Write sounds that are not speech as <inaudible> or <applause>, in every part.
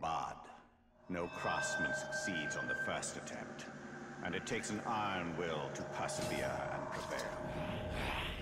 a. No craftsman succeeds on the first attempt, and it takes an iron will to persevere and prevail.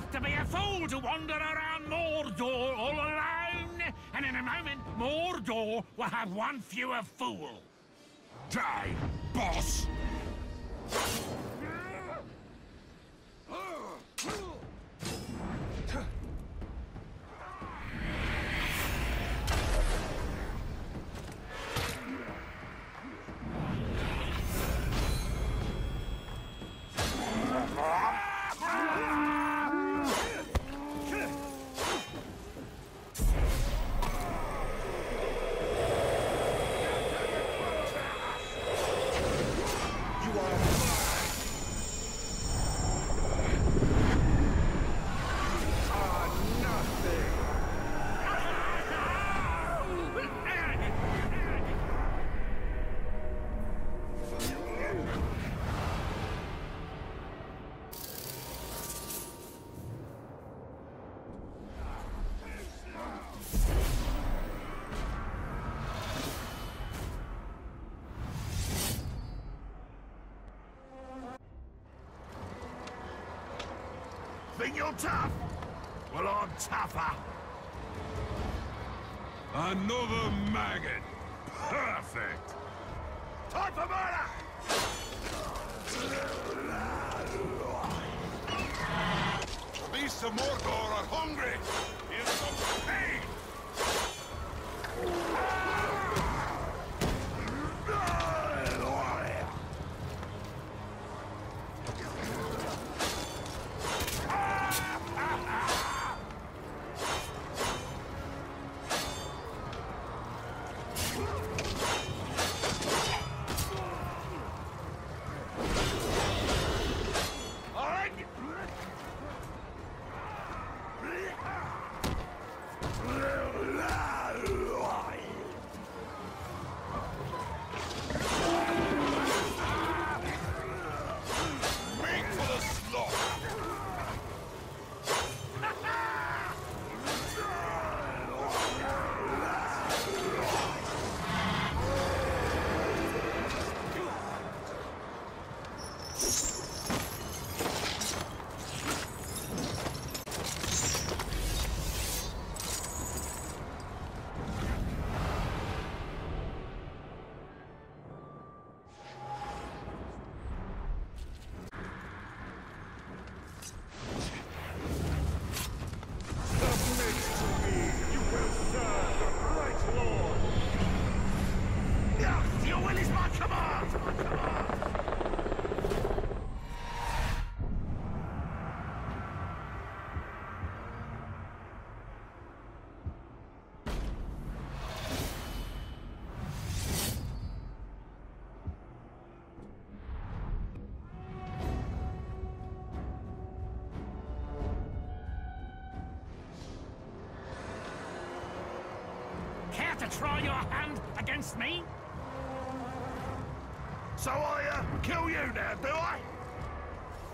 Have to be a fool to wander around Mordor all alone. And in a moment, Mordor will have one fewer fool. Die, boss! Think you're tough? Well, I'm tougher. Another maggot. Perfect. Time for murder! Beasts of Mordor are hungry. Here's some pain. Ah! Try your hand against me? So I uh, kill you now, do I?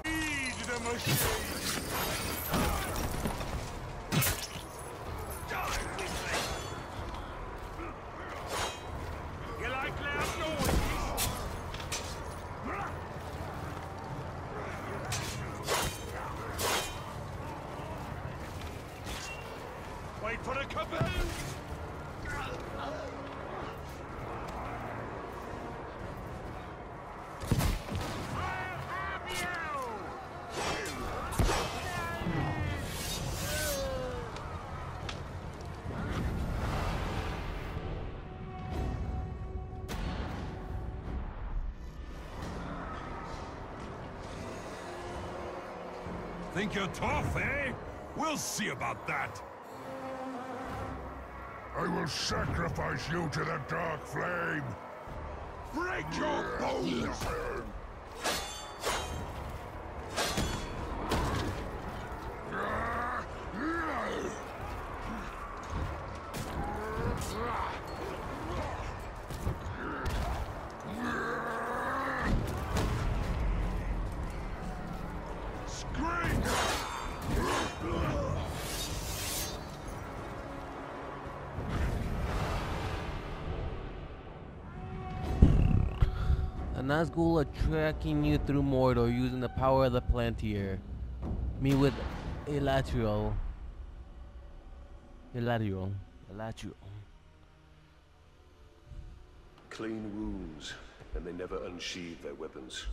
Need the machine. Think you're tough, eh? We'll see about that. I will sacrifice you to the dark flame. Break your bones! A Nazgul are tracking you through Mordor using the power of the Palantir. Me with Elatriel. Elatriel. Elatriel. Clean wounds, and they never unsheathe their weapons.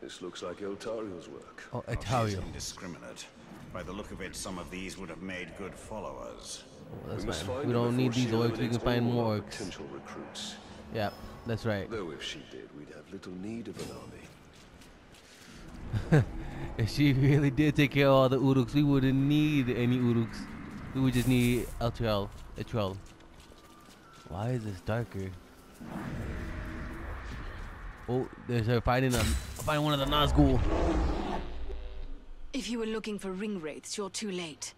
This looks like Eltariel's work. Oh, She's Etario. indiscriminate. By the look of it, some of these would have made good followers. Oh, that's we must fine. find We don't need these she orcs, we can find more orcs. Potential recruits. Yep, that's right. Though if she did, we'd have little need of an army. <laughs> If she really did take care of all the Uruks, we wouldn't need any Uruks. We would just need Eltriel. Eltriel. Why is this darker? Oh, there's her fighting a fighting one of the Nazgul. If you were looking for ring wraiths, you're too late.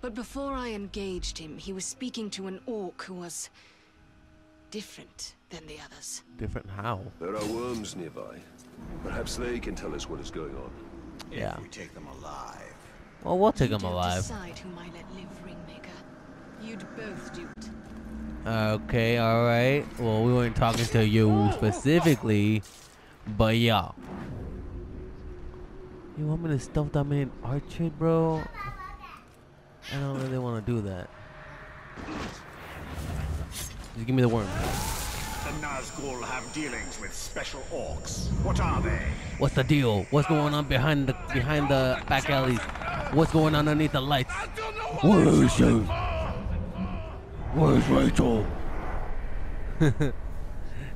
But before I engaged him, he was speaking to an orc who was different than the others. Different how? There are worms nearby. Perhaps they can tell us what is going on. Yeah. If we take them alive. Well, we'll take you them alive. decide whom I let live, Ringmaker. You'd both do it. Okay, alright. Well, we weren't talking to you specifically, but yeah. You want me to stuff dominate Archer, bro? I don't really want to do that. Just give me the worm. The Nazgul have dealings with special orcs. What are they? What's the deal? What's going on behind the behind the back alleys? What's going on underneath the lights? Where is she? Where's Rachel? <laughs>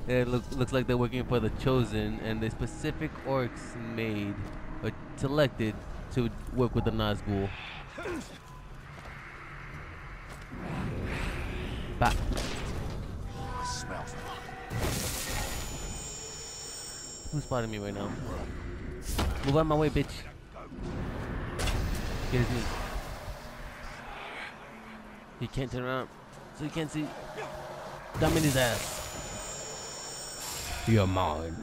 it looks looks like they're working for the chosen, and the specific orcs made or selected to work with the Nazgul. <laughs> Back. Who's spotting me right now? Move out of my way, bitch. Get his knee. He can't turn around, so he can't see. Dumb in his ass. You're mine.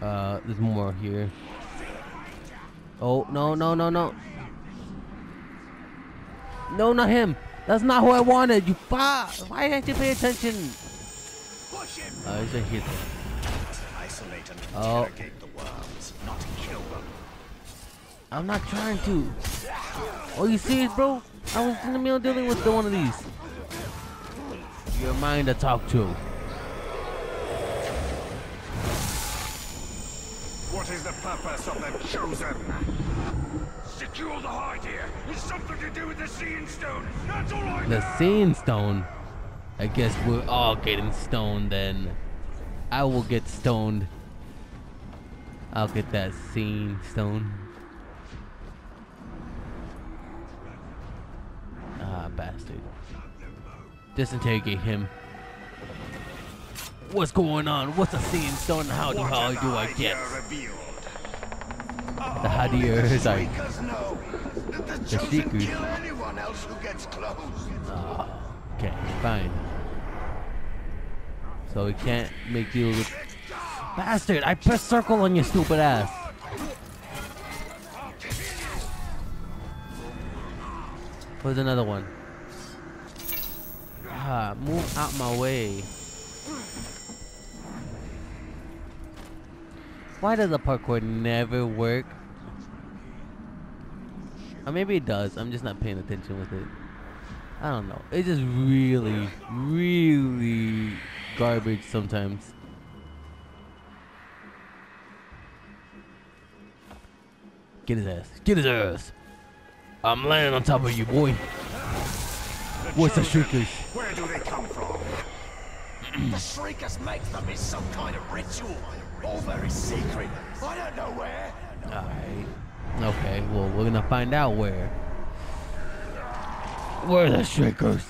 Uh, there's more here. Oh, no, no, no, no. No, not him. That's not who I wanted. You fuck. Why didn't you pay attention? Uh, he's right here. Isolate and Oh. interrogate the worms, not kill them. I'm not trying to. Oh, you serious, bro? I was in the middle dealing with the one of these. You're mine to talk to. What is the purpose of the chosen? Secure the hide here. It's something to do with the seeing stone. That's all I The know. scene stone. I guess we're all getting stoned then. I will get stoned. I'll get that scene stone. Ah, bastard. Disinterrogate him. What's going on? What's a scene stone? How do, how do I get? The how do you, sorry. Seekers know that the The chosen Seekers. kill anyone else who gets close. Okay, fine. So we can't make deal with Bastard, I pressed circle on your stupid ass. Where's another one? Ah, move out my way. Why does the parkour never work? Or maybe it does. I'm just not paying attention with it. I don't know. It's just really, really garbage sometimes. Get his ass. Get his ass. I'm laying on top of you, boy. What's the shriekers? Where do they come from? <clears throat> the Shriekers make them is some kind of ritual. All very secret. I don't know where. Alright. Okay, well, we're gonna find out where. Where are the Shriekers?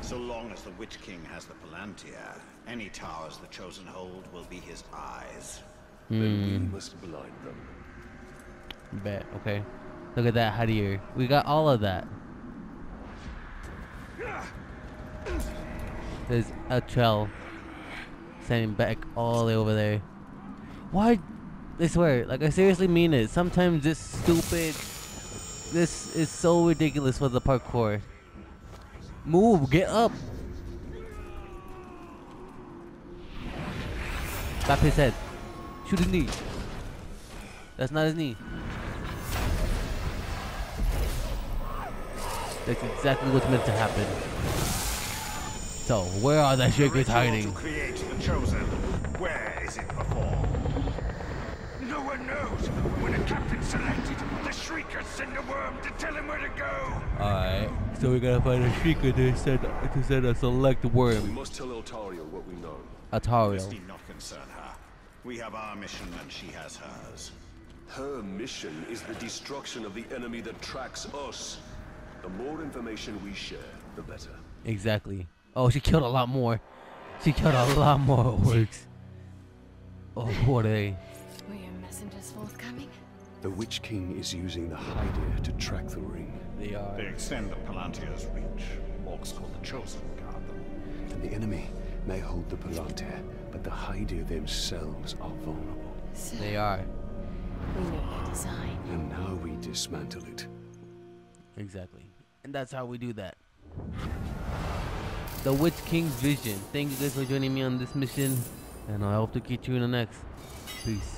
So long as the Witch King has the Palantir, any towers the Chosen hold will be his eyes. Then we hmm. must blind them. Bet, okay. Look at that Haedir. We got all of that. There's a trail standing back all the way over there. Why? I swear, like I seriously mean it. Sometimes this stupid, this is so ridiculous for the parkour. Move, get up. Tap his head. Shoot his knee. That's not his knee. That's exactly what's meant to happen. So, where are the shakers hiding? create the Chosen. Where is it performed? No one knows. When a captain selected, the Shriekers send a worm to tell him where to go. Alright, so we gotta find a shrieker to send, to send a select We worm. must tell Eltariel what we know. This Atario. need not concern her. We have our mission and she has hers. Her mission is the destruction of the enemy that tracks us. The more information we share, the better. Exactly. Oh, she killed a lot more. She killed a lot more <laughs> orcs. Oh, what a. Were your messengers forthcoming? The Witch King is using the Haedir to track the ring. They are. They extend the Palantir's reach. Orcs called the Chosen guard them. And the enemy may hold the Palantir, but the Haedir themselves are vulnerable. So They are. we know your design. And now we dismantle it. Exactly. And that's how we do that. The Witch King's Vision. Thank you guys for joining me on this mission. And I hope to catch you in the next. Peace.